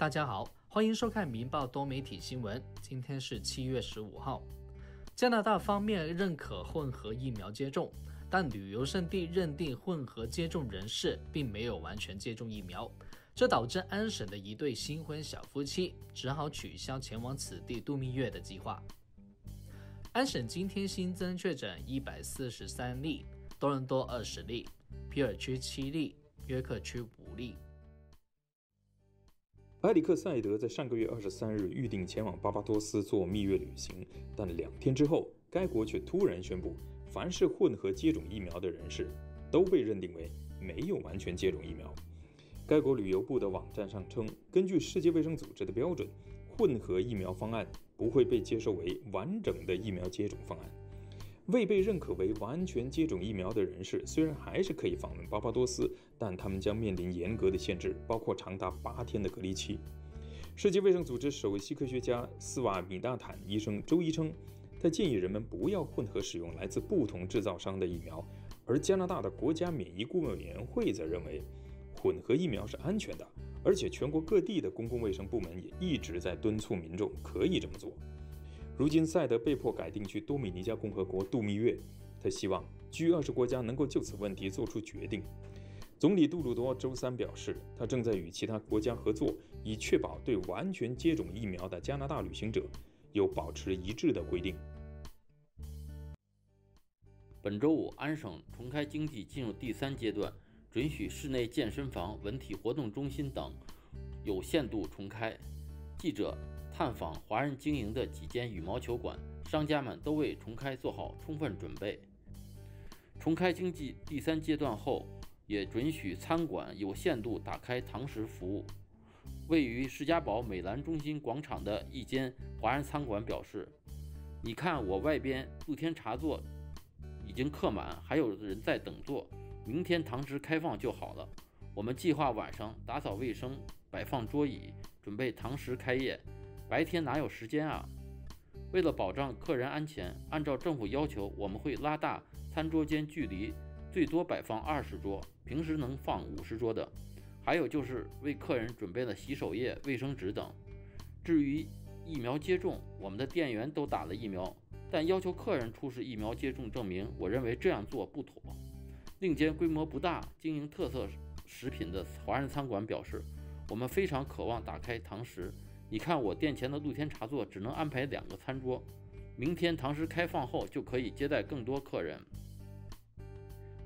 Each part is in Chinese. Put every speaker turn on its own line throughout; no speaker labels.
大家好，欢迎收看《民报》多媒体新闻。今天是七月十五号。加拿大方面认可混合疫苗接种，但旅游胜地认定混合接种人士并没有完全接种疫苗，这导致安省的一对新婚小夫妻只好取消前往此地度蜜月的计划。安省今天新增确诊一百四十三例，多伦多二十例，皮尔区七例，约克区五例。
埃里克塞德在上个月二十三日预定前往巴巴多斯做蜜月旅行，但两天之后，该国却突然宣布，凡是混合接种疫苗的人士都被认定为没有完全接种疫苗。该国旅游部的网站上称，根据世界卫生组织的标准，混合疫苗方案不会被接受为完整的疫苗接种方案。未被认可为完全接种疫苗的人士，虽然还是可以访问巴巴多斯，但他们将面临严格的限制，包括长达八天的隔离期。世界卫生组织首席科学家斯瓦米纳坦医生周一称，他建议人们不要混合使用来自不同制造商的疫苗。而加拿大的国家免疫顾问委员会则认为，混合疫苗是安全的，而且全国各地的公共卫生部门也一直在敦促民众可以这么做。如今，赛德被迫改定去多米尼加共和国度蜜月。他希望 G20 国家能够就此问题做出决定。总理杜鲁多周三表示，他正在与其他国家合作，以确保对完全接种疫苗的加拿大旅行者有保持一致的规定。
本周五，安省重开经济进入第三阶段，准许室内健身房、文体活动中心等有限度重开。记者。探访华人经营的几间羽毛球馆，商家们都为重开做好充分准备。重开经济第三阶段后，也准许餐馆有限度打开堂食服务。位于石家堡美兰中心广场的一间华人餐馆表示：“你看，我外边露天茶座已经客满，还有人在等座。明天堂食开放就好了。我们计划晚上打扫卫生，摆放桌椅，准备堂食开业。”白天哪有时间啊？为了保障客人安全，按照政府要求，我们会拉大餐桌间距离，最多摆放二十桌，平时能放五十桌的。还有就是为客人准备了洗手液、卫生纸等。至于疫苗接种，我们的店员都打了疫苗，但要求客人出示疫苗接种证明，我认为这样做不妥。另间规模不大、经营特色食品的华人餐馆表示，我们非常渴望打开堂食。你看，我店前的露天茶座只能安排两个餐桌。明天堂食开放后，就可以接待更多客人。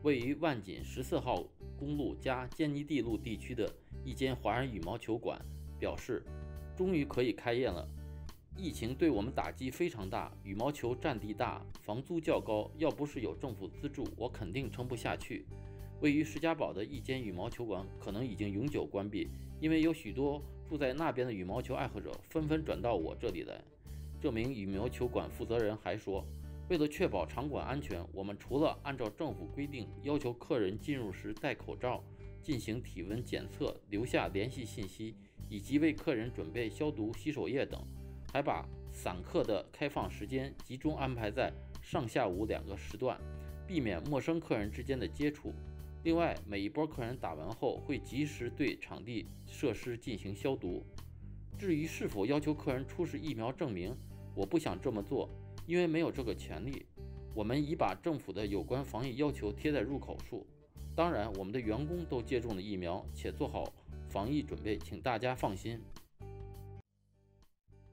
位于万锦十四号公路加坚尼地路地区的一间华人羽毛球馆表示，终于可以开业了。疫情对我们打击非常大，羽毛球占地大，房租较高，要不是有政府资助，我肯定撑不下去。位于石家堡的一间羽毛球馆可能已经永久关闭，因为有许多。住在那边的羽毛球爱好者纷纷转到我这里来。这名羽毛球馆负责人还说，为了确保场馆安全，我们除了按照政府规定要求客人进入时戴口罩、进行体温检测、留下联系信息，以及为客人准备消毒洗手液等，还把散客的开放时间集中安排在上下午两个时段，避免陌生客人之间的接触。另外，每一波客人打完后会及时对场地设施进行消毒。至于是否要求客人出示疫苗证明，我不想这么做，因为没有这个权利。我们已把政府的有关防疫要求贴在入口处。当然，我们的员工都接种了疫苗，且做好防疫准备，请大家放心。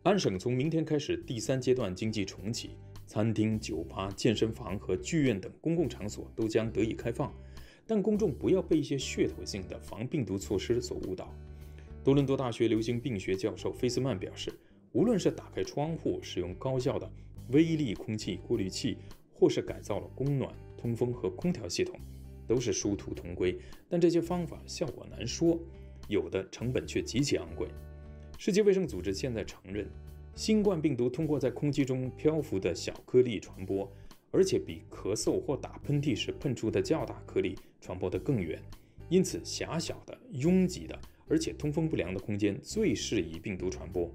安省从明天开始第三阶段经济重启，餐厅、酒吧、健身房和剧院等公共场所都将得以开放。但公众不要被一些噱头性的防病毒措施所误导。多伦多大学流行病学教授费斯曼表示，无论是打开窗户、使用高效的微粒空气过滤器，或是改造了供暖、通风和空调系统，都是殊途同归。但这些方法效果难说，有的成本却极其昂贵。世界卫生组织现在承认，新冠病毒通过在空气中漂浮的小颗粒传播。而且比咳嗽或打喷嚏时喷出的较大颗粒传播得更远，因此狭小的、拥挤的，而且通风不良的空间最适宜病毒传播。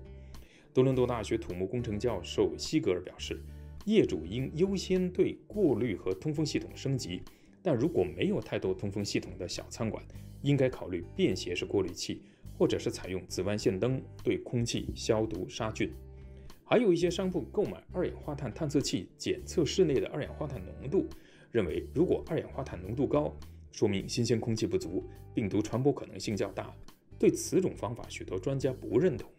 多伦多大学土木工程教授西格尔表示，业主应优先对过滤和通风系统升级，但如果没有太多通风系统的小餐馆，应该考虑便携式过滤器或者是采用紫外线灯对空气消毒杀菌。还有一些商铺购买二氧化碳探测器检测室内的二氧化碳浓度，认为如果二氧化碳浓度高，说明新鲜空气不足，病毒传播可能性较大。对此种方法，许多专家不认同，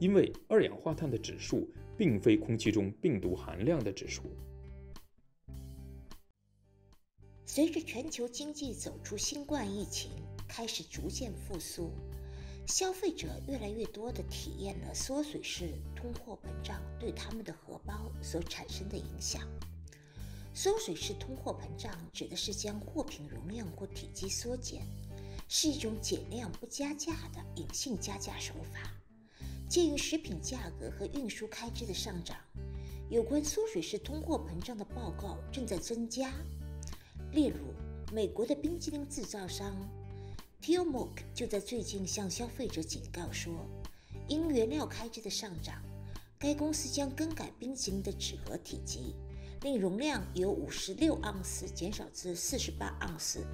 因为二氧化碳的指数并非空气中病毒含量的指数。
随着全球经济走出新冠疫情，开始逐渐复苏。消费者越来越多地体验了缩水式通货膨胀对他们的荷包所产生的影响。缩水式通货膨胀指的是将货品容量或体积缩减，是一种减量不加价的隐性加价手法。鉴于食品价格和运输开支的上涨，有关缩水式通货膨胀的报告正在增加。例如，美国的冰激凌制造商。Tillmook 就在最近向消费者警告说，因原料开支的上涨，该公司将更改冰淇淋的纸盒体积，令容量由五十六盎司减少至四十八盎司，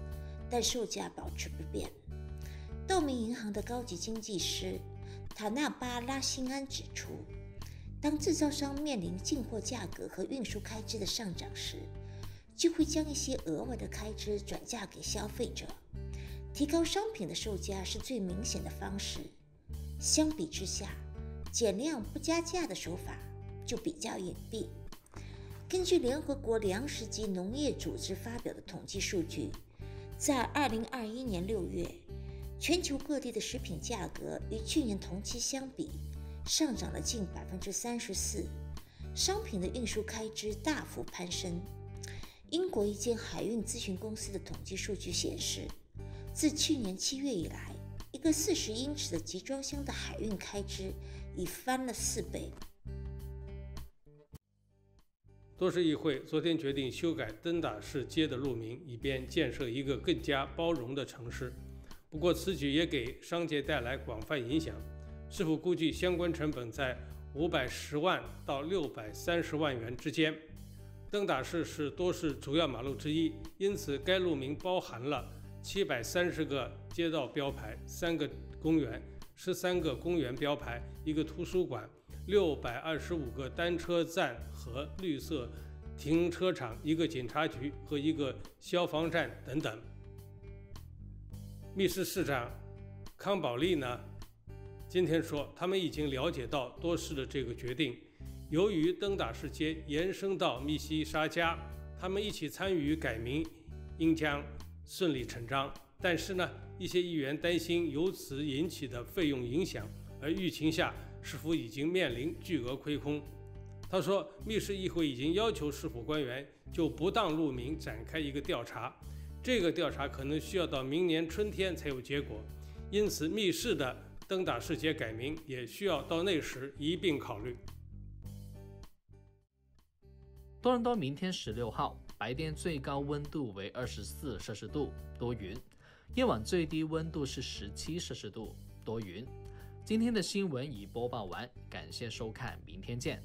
但售价保持不变。道明银行的高级经济师塔纳巴拉辛安指出，当制造商面临进货价格和运输开支的上涨时，就会将一些额外的开支转嫁给消费者。提高商品的售价是最明显的方式。相比之下，减量不加价的手法就比较隐蔽。根据联合国粮食及农业组织发表的统计数据，在2021年6月，全球各地的食品价格与去年同期相比上涨了近34%，商品的运输开支大幅攀升。英国一间海运咨询公司的统计数据显示。自去年七月以来，一个四十英尺的集装箱的海运开支已翻了四倍。
多市议会昨天决定修改登打市街的路名，以便建设一个更加包容的城市。不过，此举也给商界带来广泛影响。市府估计相关成本在五百十万到六百三十万元之间。登打市是多市主要马路之一，因此该路名包含了。七百三十个街道标牌，三个公园，十三个公园标牌，一个图书馆，六百二十五个单车站和绿色停车场，一个警察局和一个消防站等等。密室市长康宝利呢，今天说他们已经了解到多市的这个决定，由于登打士街延伸到密西沙加，他们一起参与改名，英江。顺理成章，但是呢，一些议员担心由此引起的费用影响，而疫情下是否已经面临巨额亏空？他说，密室议会已经要求市府官员就不当路名展开一个调查，这个调查可能需要到明年春天才有结果，因此密室的登打士街改名也需要到那时一并考虑。
多伦多明天十六号。白天最高温度为二十四摄氏度，多云；夜晚最低温度是十七摄氏度，多云。今天的新闻已播报完，感谢收看，明天见。